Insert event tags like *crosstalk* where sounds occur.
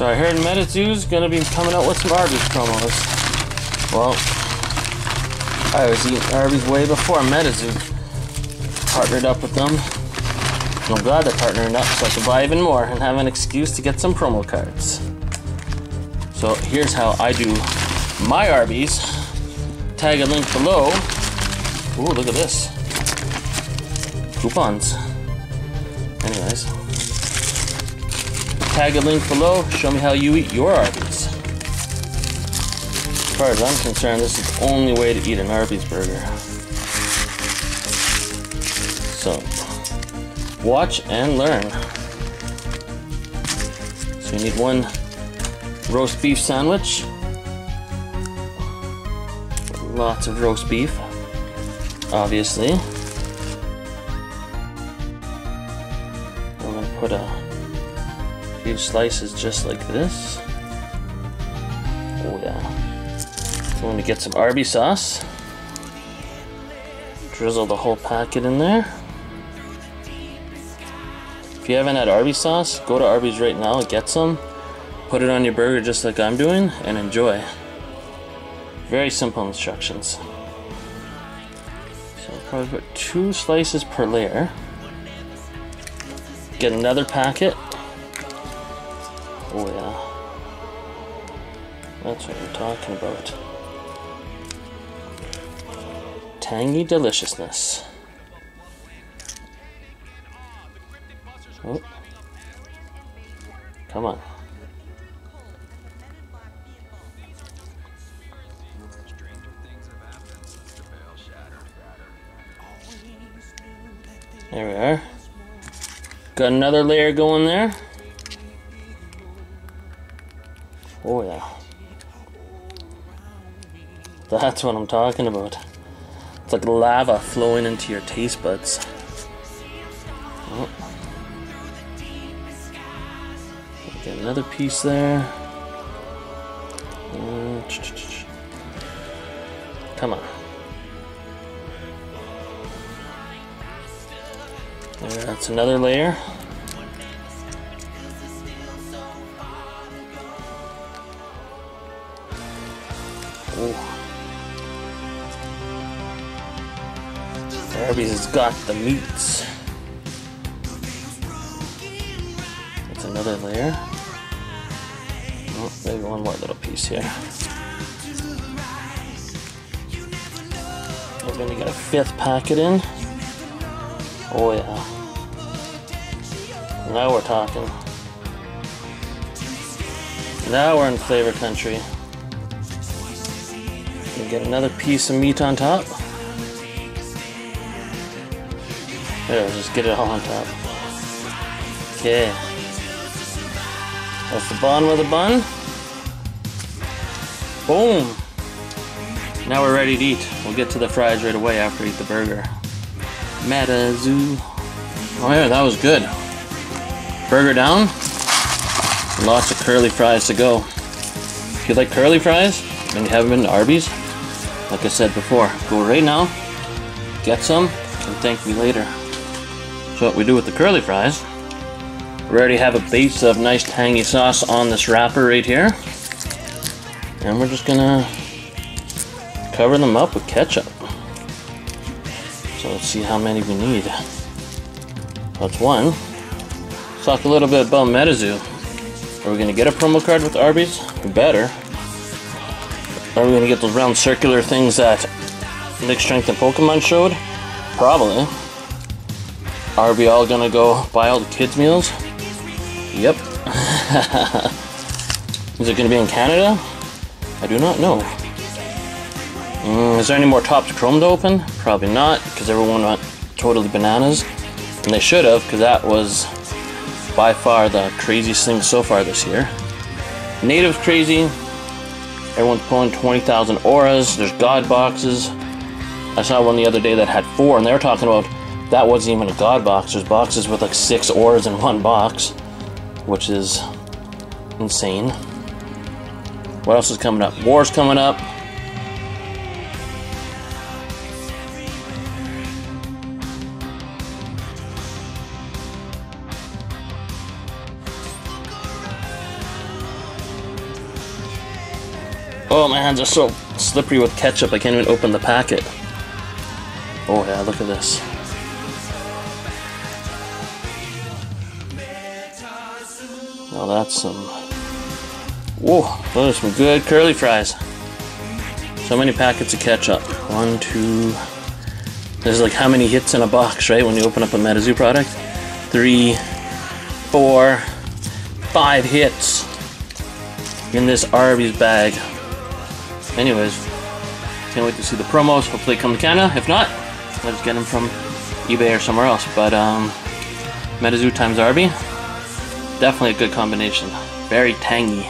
So I heard MetaZoo's gonna be coming out with some Arby's promos. Well, I was eating Arby's way before MetaZoo partnered up with them. I'm glad they're partnering up so I can buy even more and have an excuse to get some promo cards. So here's how I do my Arby's. Tag a link below. Ooh, look at this. Coupons. Anyways. Tag a link below. Show me how you eat your Arby's. As far as I'm concerned, this is the only way to eat an Arby's burger. So, watch and learn. So you need one roast beef sandwich. Lots of roast beef, obviously. I'm gonna put a few slices just like this. Oh yeah. I'm gonna get some Arby sauce. Drizzle the whole packet in there. If you haven't had Arby sauce, go to Arby's right now get some. Put it on your burger just like I'm doing and enjoy. Very simple instructions. So I'll probably put two slices per layer. Get another packet. Oh yeah. That's what we're talking about. Tangy deliciousness. Oh. Come on. There we are. Got another layer going there. Oh yeah. That's what I'm talking about. It's like lava flowing into your taste buds. Oh. Get another piece there. Uh, Come on. There, that's another layer. Ooh. Arby's has got the meats. That's another layer. Oh, maybe one more little piece here. We're gonna get a fifth packet in. Oh yeah. Now we're talking. Now we're in flavor country. Get another piece of meat on top. There, just get it all on top. Okay. That's the bun with the bun. Boom. Now we're ready to eat. We'll get to the fries right away after we eat the burger. MetaZoo. Oh yeah, that was good. Burger down. Lots of curly fries to go. If you like curly fries and you haven't been to Arby's, like I said before, go right now, get some, and thank me later. So what we do with the curly fries, we already have a base of nice tangy sauce on this wrapper right here. And we're just gonna cover them up with ketchup. So let's see how many we need. That's one. Let's talk a little bit about MetaZoo. Are we gonna get a promo card with Arby's? Better. Are we gonna get those round circular things that Nick Strength and Pokemon showed? Probably. Are we all gonna go buy all the kids' meals? Yep. *laughs* is it gonna be in Canada? I do not know. Mm, is there any more Topps Chrome to open? Probably not, because everyone went totally bananas. And they should have, because that was by far the craziest thing so far this year. Native's crazy. Everyone's pulling 20,000 auras. There's God boxes. I saw one the other day that had four, and they were talking about that wasn't even a God box. There's boxes with like six auras in one box, which is insane. What else is coming up? War's coming up. Oh, my hands are so slippery with ketchup, I can't even open the packet. Oh yeah, look at this. Now that's some... Whoa, those are some good curly fries. So many packets of ketchup. One, two... There's like how many hits in a box, right? When you open up a MetaZoo product? Three, four, five hits in this Arby's bag. Anyways, can't wait to see the promos. Hopefully come to Canada. If not, I'll just get them from eBay or somewhere else. But um, MetaZoo times Arby, definitely a good combination. Very tangy.